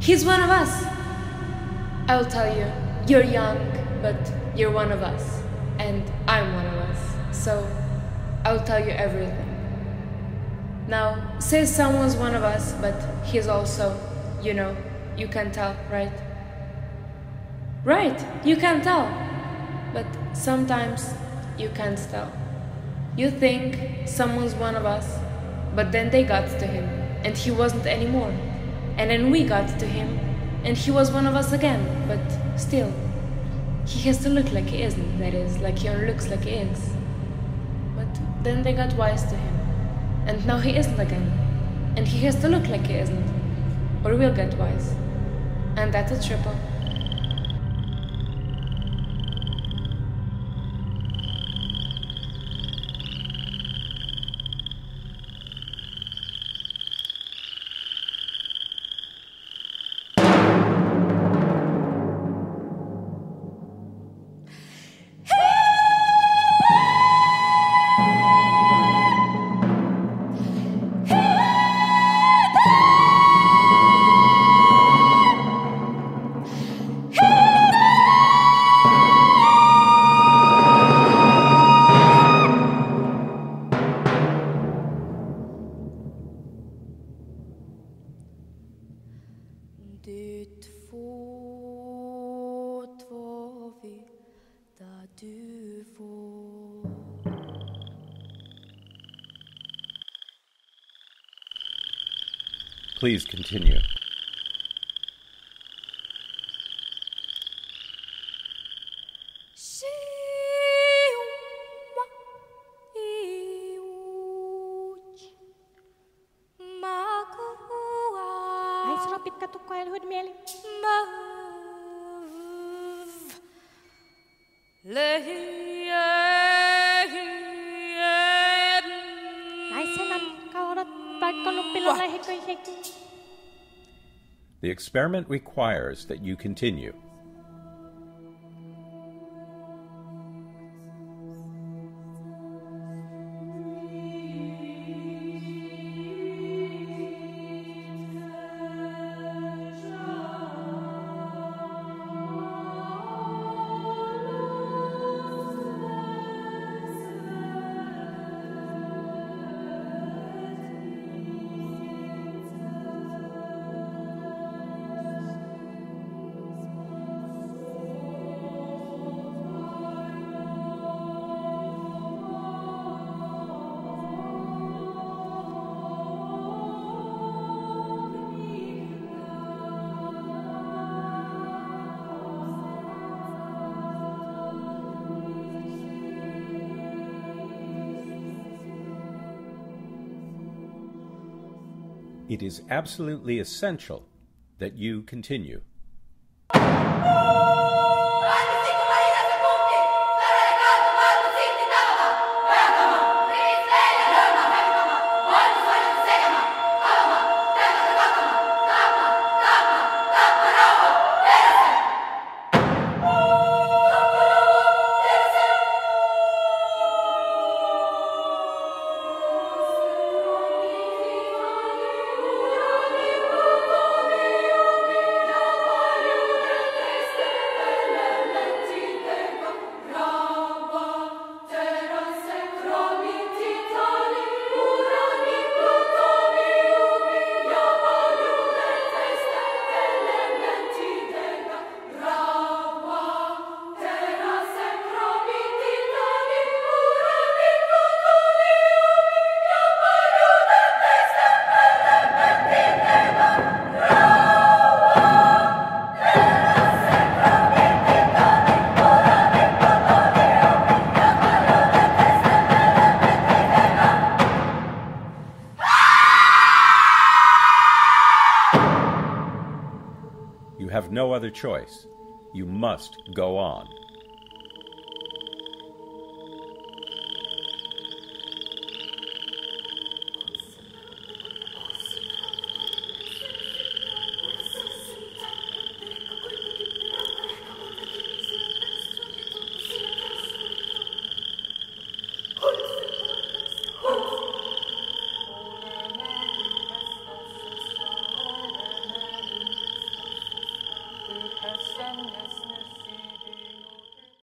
He's one of us. I'll tell you, you're young, but you're one of us. And I'm one of us. So I'll tell you everything. Now, say someone's one of us, but he's also, you know, you can tell, right? Right, you can tell. But sometimes you can't tell. You think someone's one of us, but then they got to him, and he wasn't anymore. And then we got to him, and he was one of us again, but still. He has to look like he isn't, that is, like he looks like he is. But then they got wise to him, and now he isn't again. And he has to look like he isn't, or we'll get wise. And that's a triple. Please continue. Siuma iuj The experiment requires that you continue. It is absolutely essential that you continue. No other choice. You must go on.